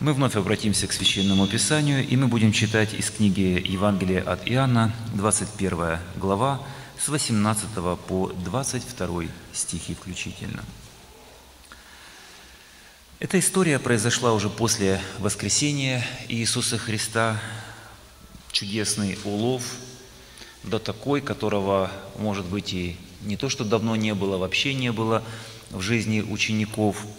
Мы вновь обратимся к Священному Писанию, и мы будем читать из книги Евангелия от Иоанна, 21 глава, с 18 по 22 стихи включительно. Эта история произошла уже после воскресения Иисуса Христа, чудесный улов, до такой, которого, может быть, и не то, что давно не было, вообще не было в жизни учеников –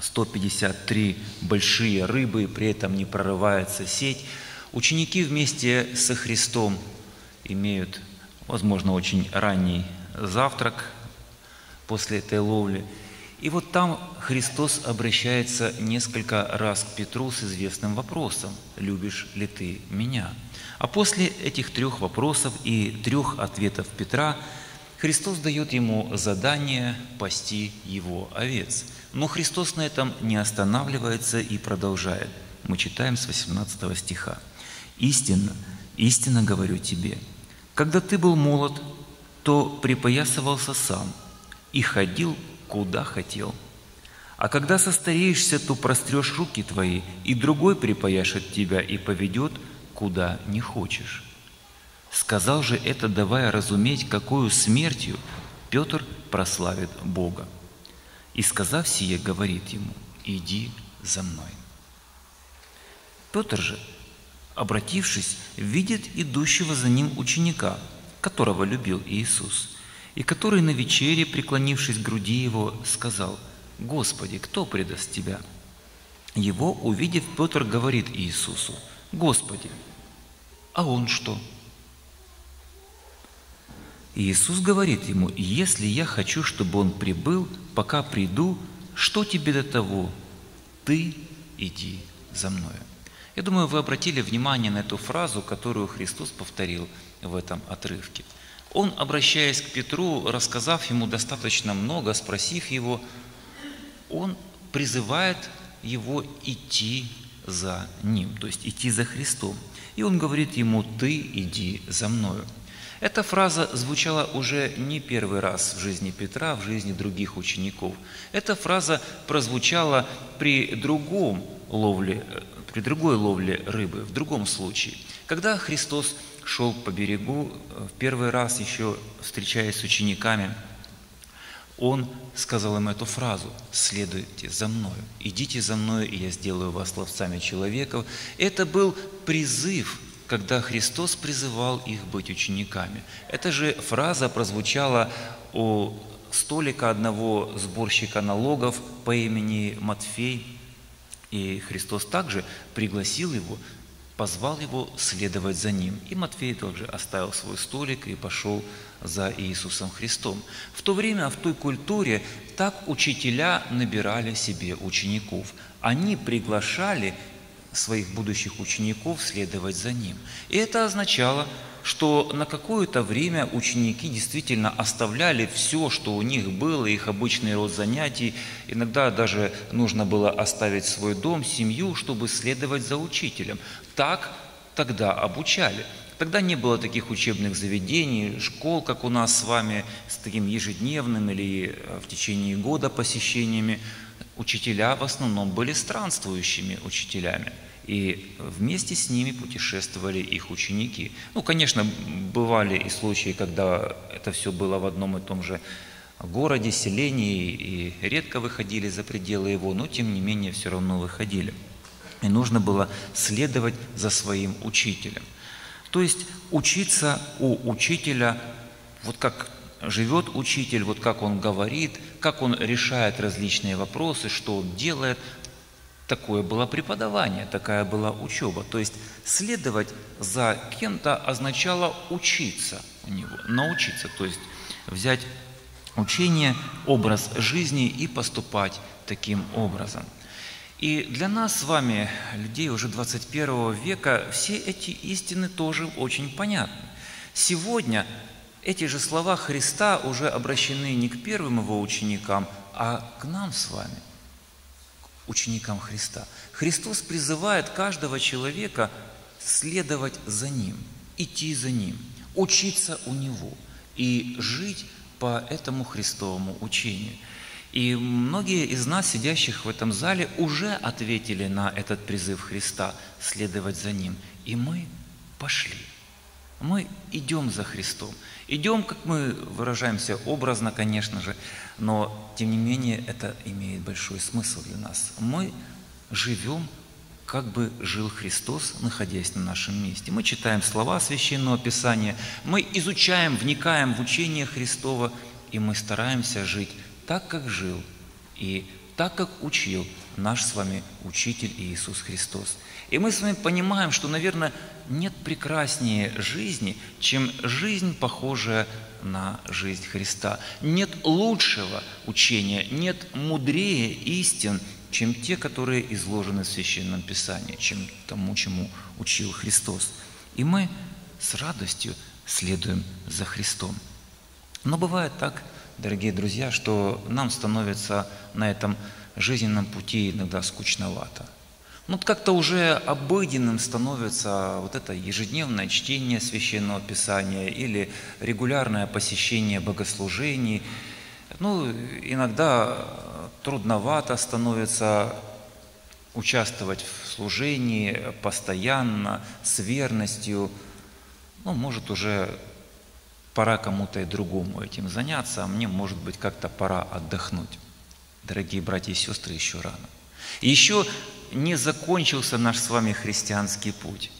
153 большие рыбы, при этом не прорывается сеть. Ученики вместе со Христом имеют, возможно, очень ранний завтрак после этой ловли. И вот там Христос обращается несколько раз к Петру с известным вопросом «Любишь ли ты меня?». А после этих трех вопросов и трех ответов Петра Христос дает ему задание пасти его овец – но Христос на этом не останавливается и продолжает. Мы читаем с 18 стиха. «Истинно, истинно говорю тебе, когда ты был молод, то припоясывался сам и ходил, куда хотел. А когда состареешься, то прострешь руки твои, и другой припояшет тебя и поведет, куда не хочешь». Сказал же это, давая разуметь, какую смертью Петр прославит Бога. И, сказав сие, говорит ему, иди за мной. Петр же, обратившись, видит идущего за ним ученика, которого любил Иисус, и который на вечере, преклонившись к груди его, сказал, «Господи, кто предаст Тебя?» Его, увидев, Петр говорит Иисусу, «Господи, а он что?» Иисус говорит ему, если я хочу, чтобы он прибыл, пока приду, что тебе до того? Ты иди за мною. Я думаю, вы обратили внимание на эту фразу, которую Христос повторил в этом отрывке. Он, обращаясь к Петру, рассказав ему достаточно много, спросив его, он призывает его идти за ним, то есть идти за Христом. И он говорит ему, ты иди за мною. Эта фраза звучала уже не первый раз в жизни Петра, в жизни других учеников. Эта фраза прозвучала при другом ловле, при другой ловле рыбы, в другом случае. Когда Христос шел по берегу, в первый раз еще встречаясь с учениками, он сказал им эту фразу «Следуйте за мною, идите за мною, и я сделаю вас ловцами человеков». Это был призыв когда Христос призывал их быть учениками. Эта же фраза прозвучала у столика одного сборщика налогов по имени Матфей, и Христос также пригласил его, позвал его следовать за ним. И Матфей также оставил свой столик и пошел за Иисусом Христом. В то время, в той культуре, так учителя набирали себе учеников. Они приглашали своих будущих учеников следовать за ним. И это означало, что на какое-то время ученики действительно оставляли все, что у них было, их обычный род занятий. Иногда даже нужно было оставить свой дом, семью, чтобы следовать за учителем. Так тогда обучали. Тогда не было таких учебных заведений, школ, как у нас с вами, с таким ежедневным или э, в течение года посещениями. Учителя в основном были странствующими учителями – и вместе с ними путешествовали их ученики. Ну, конечно, бывали и случаи, когда это все было в одном и том же городе, селении, и редко выходили за пределы его, но тем не менее все равно выходили. И нужно было следовать за своим учителем. То есть учиться у учителя, вот как живет учитель, вот как он говорит, как он решает различные вопросы, что он делает, Такое было преподавание, такая была учеба. То есть следовать за кем-то означало учиться у него, научиться, то есть взять учение, образ жизни и поступать таким образом. И для нас с вами, людей уже 21 века, все эти истины тоже очень понятны. Сегодня эти же слова Христа уже обращены не к первым его ученикам, а к нам с вами ученикам Христа. Христос призывает каждого человека следовать за Ним, идти за Ним, учиться у Него и жить по этому Христовому учению. И многие из нас, сидящих в этом зале, уже ответили на этот призыв Христа следовать за Ним. И мы пошли. Мы идем за Христом. Идем, как мы выражаемся, образно, конечно же, но тем не менее это имеет большой смысл для нас. Мы живем, как бы жил Христос, находясь на нашем месте. Мы читаем слова Священного Писания, мы изучаем, вникаем в учение Христова, и мы стараемся жить так, как жил, и так, как учил наш с вами Учитель Иисус Христос. И мы с вами понимаем, что, наверное, нет прекраснее жизни, чем жизнь, похожая на жизнь Христа. Нет лучшего учения, нет мудрее истин, чем те, которые изложены в Священном Писании, чем тому, чему учил Христос. И мы с радостью следуем за Христом. Но бывает так, дорогие друзья, что нам становится на этом жизненном пути иногда скучновато – ну, как-то уже обыденным становится вот это ежедневное чтение Священного Писания или регулярное посещение богослужений. Ну, иногда трудновато становится участвовать в служении постоянно, с верностью. Ну, может, уже пора кому-то и другому этим заняться, а мне, может быть, как-то пора отдохнуть. Дорогие братья и сестры, еще рано. Еще не закончился наш с вами христианский путь.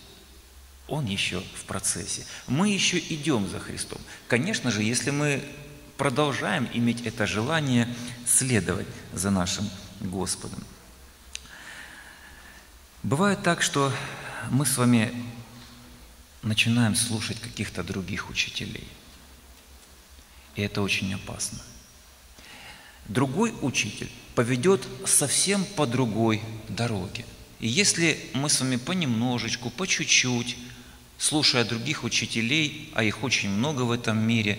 Он еще в процессе. Мы еще идем за Христом. Конечно же, если мы продолжаем иметь это желание следовать за нашим Господом. Бывает так, что мы с вами начинаем слушать каких-то других учителей. И это очень опасно. Другой учитель поведет совсем по другой дороге. И если мы с вами понемножечку, по чуть-чуть, слушая других учителей, а их очень много в этом мире,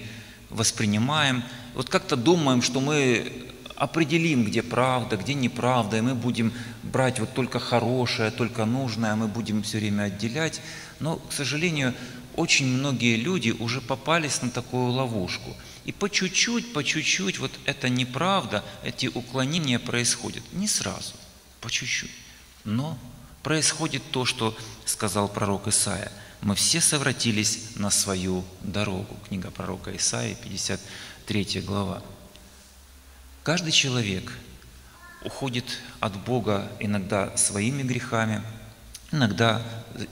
воспринимаем, вот как-то думаем, что мы определим, где правда, где неправда, и мы будем брать вот только хорошее, только нужное, мы будем все время отделять. Но, к сожалению, очень многие люди уже попались на такую ловушку – и по чуть-чуть, по чуть-чуть вот эта неправда, эти уклонения происходят. Не сразу, по чуть-чуть. Но происходит то, что сказал пророк Исаия. Мы все совратились на свою дорогу. Книга пророка Исаии, 53 глава. Каждый человек уходит от Бога иногда своими грехами, иногда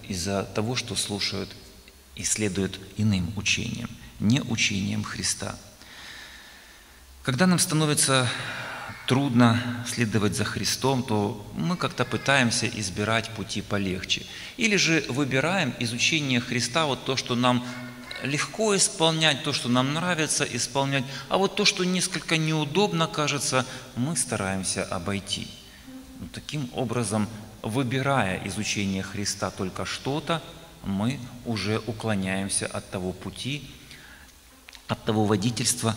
из-за того, что слушают и следуют иным учениям, не учением Христа – когда нам становится трудно следовать за Христом, то мы как-то пытаемся избирать пути полегче. Или же выбираем изучение Христа, вот то, что нам легко исполнять, то, что нам нравится исполнять, а вот то, что несколько неудобно кажется, мы стараемся обойти. Но таким образом, выбирая изучение Христа только что-то, мы уже уклоняемся от того пути, от того водительства,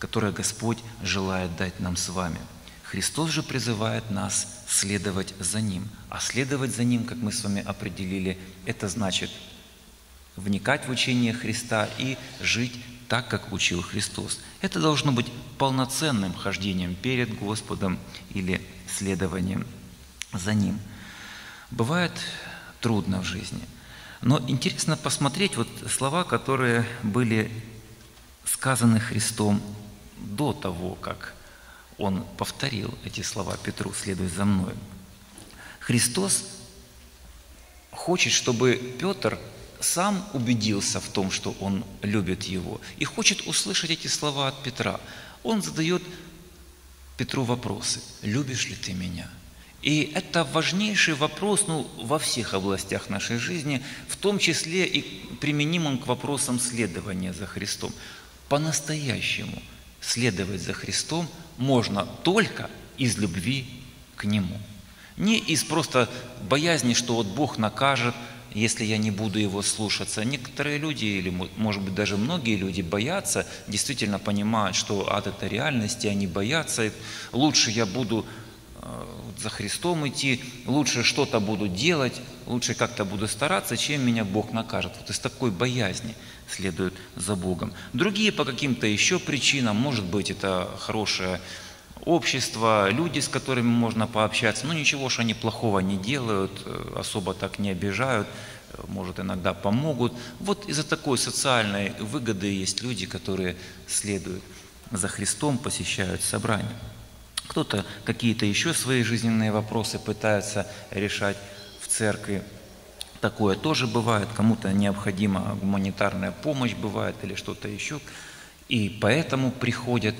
которое Господь желает дать нам с вами. Христос же призывает нас следовать за Ним. А следовать за Ним, как мы с вами определили, это значит вникать в учение Христа и жить так, как учил Христос. Это должно быть полноценным хождением перед Господом или следованием за Ним. Бывает трудно в жизни. Но интересно посмотреть вот слова, которые были сказаны Христом до того, как он повторил эти слова Петру, следуй за мной. Христос хочет, чтобы Петр сам убедился в том, что он любит его, и хочет услышать эти слова от Петра. Он задает Петру вопросы. «Любишь ли ты меня?» И это важнейший вопрос ну, во всех областях нашей жизни, в том числе и применимым к вопросам следования за Христом. По-настоящему – следовать за Христом можно только из любви к Нему. Не из просто боязни, что вот Бог накажет, если я не буду Его слушаться. Некоторые люди, или, может быть, даже многие люди боятся, действительно понимают, что ад – это реальность, и они боятся. Лучше я буду за Христом идти, лучше что-то буду делать, лучше как-то буду стараться, чем меня Бог накажет. Вот из такой боязни – следуют за Богом. Другие по каким-то еще причинам, может быть, это хорошее общество, люди, с которыми можно пообщаться. Ну ничего ж они плохого не делают, особо так не обижают, может иногда помогут. Вот из-за такой социальной выгоды есть люди, которые следуют за Христом, посещают собрания. Кто-то какие-то еще свои жизненные вопросы пытается решать в церкви. Такое тоже бывает, кому-то необходима гуманитарная помощь бывает или что-то еще, и поэтому приходят.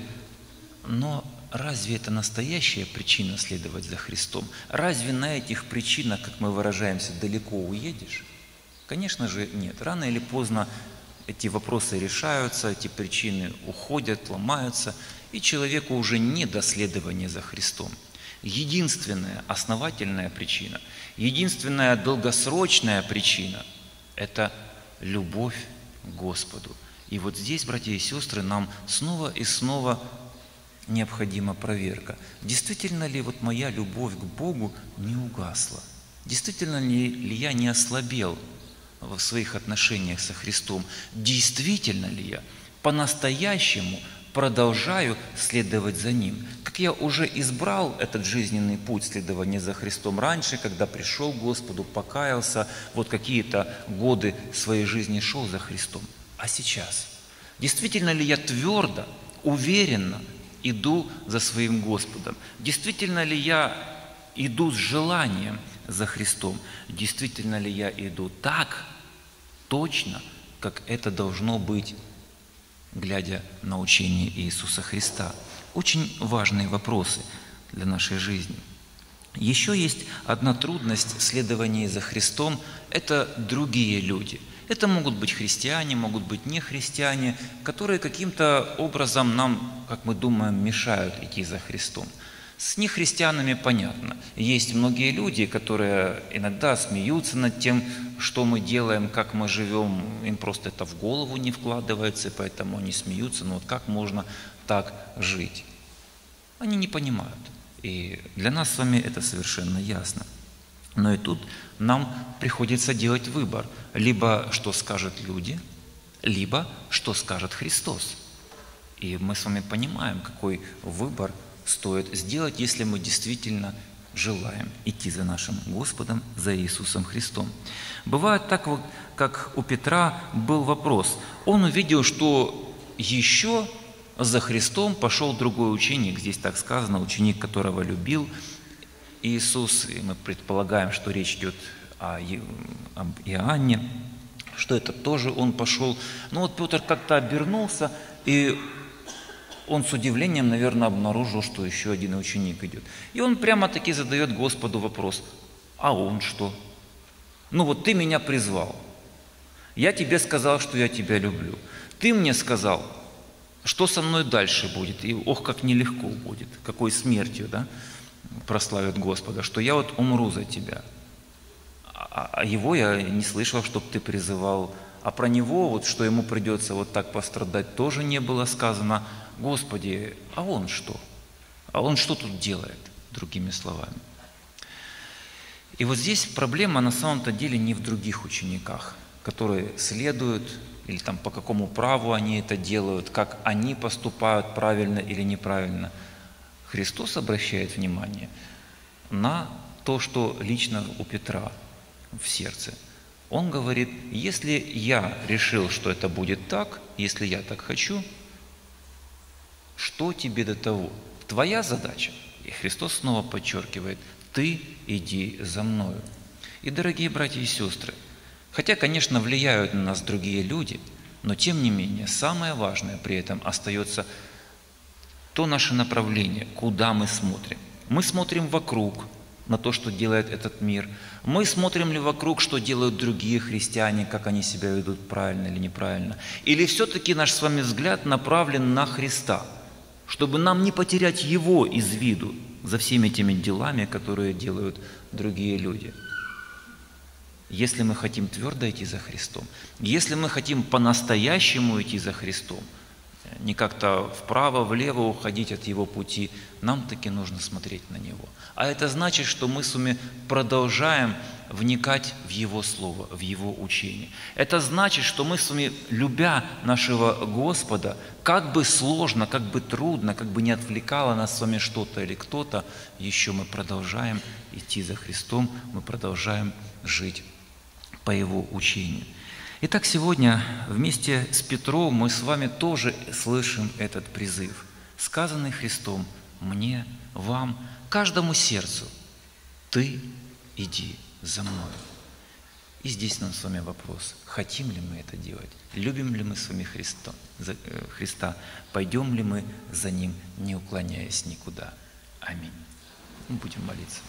Но разве это настоящая причина следовать за Христом? Разве на этих причинах, как мы выражаемся, далеко уедешь? Конечно же нет. Рано или поздно эти вопросы решаются, эти причины уходят, ломаются, и человеку уже не до следования за Христом. Единственная основательная причина, единственная долгосрочная причина – это любовь к Господу. И вот здесь, братья и сестры, нам снова и снова необходима проверка. Действительно ли вот моя любовь к Богу не угасла? Действительно ли, ли я не ослабел в своих отношениях со Христом? Действительно ли я по-настоящему продолжаю следовать за Ним. Как я уже избрал этот жизненный путь следования за Христом раньше, когда пришел к Господу, покаялся, вот какие-то годы своей жизни шел за Христом. А сейчас? Действительно ли я твердо, уверенно иду за своим Господом? Действительно ли я иду с желанием за Христом? Действительно ли я иду так, точно, как это должно быть глядя на учение Иисуса Христа. Очень важные вопросы для нашей жизни. Еще есть одна трудность следования за Христом – это другие люди. Это могут быть христиане, могут быть не христиане, которые каким-то образом нам, как мы думаем, мешают идти за Христом – с нехристианами понятно. Есть многие люди, которые иногда смеются над тем, что мы делаем, как мы живем. Им просто это в голову не вкладывается, поэтому они смеются. Но вот как можно так жить? Они не понимают. И для нас с вами это совершенно ясно. Но и тут нам приходится делать выбор. Либо что скажут люди, либо что скажет Христос. И мы с вами понимаем, какой выбор стоит сделать, если мы действительно желаем идти за нашим Господом, за Иисусом Христом. Бывает так, как у Петра был вопрос. Он увидел, что еще за Христом пошел другой ученик, здесь так сказано, ученик, которого любил Иисус, и мы предполагаем, что речь идет о, Иоанне, что это тоже он пошел. Но вот Петр как-то обернулся, и он с удивлением, наверное, обнаружил, что еще один ученик идет. И он прямо-таки задает Господу вопрос, а он что? Ну вот ты меня призвал, я тебе сказал, что я тебя люблю. Ты мне сказал, что со мной дальше будет, и ох, как нелегко будет, какой смертью, да, прославят Господа, что я вот умру за тебя. А, а его я не слышал, чтобы ты призывал, а про него, вот, что ему придется вот так пострадать, тоже не было сказано. Господи, а он что? А он что тут делает, другими словами? И вот здесь проблема на самом-то деле не в других учениках, которые следуют, или там по какому праву они это делают, как они поступают правильно или неправильно. Христос обращает внимание на то, что лично у Петра в сердце. Он говорит, если я решил, что это будет так, если я так хочу, что тебе до того? Твоя задача, и Христос снова подчеркивает, ты иди за мною. И, дорогие братья и сестры, хотя, конечно, влияют на нас другие люди, но тем не менее, самое важное при этом остается то наше направление, куда мы смотрим. Мы смотрим вокруг, на то, что делает этот мир. Мы смотрим ли вокруг, что делают другие христиане, как они себя ведут правильно или неправильно. Или все-таки наш с вами взгляд направлен на Христа – чтобы нам не потерять Его из виду за всеми теми делами, которые делают другие люди. Если мы хотим твердо идти за Христом, если мы хотим по-настоящему идти за Христом, не как-то вправо, влево уходить от Его пути. Нам таки нужно смотреть на Него. А это значит, что мы с вами продолжаем вникать в Его Слово, в Его учение. Это значит, что мы с вами, любя нашего Господа, как бы сложно, как бы трудно, как бы не отвлекало нас с вами что-то или кто-то, еще мы продолжаем идти за Христом, мы продолжаем жить по Его учению. Итак, сегодня вместе с Петром мы с вами тоже слышим этот призыв, сказанный Христом мне, вам, каждому сердцу. Ты иди за мной. И здесь нам с вами вопрос, хотим ли мы это делать, любим ли мы с вами Христа, э, Христа, пойдем ли мы за Ним, не уклоняясь никуда. Аминь. Мы будем молиться.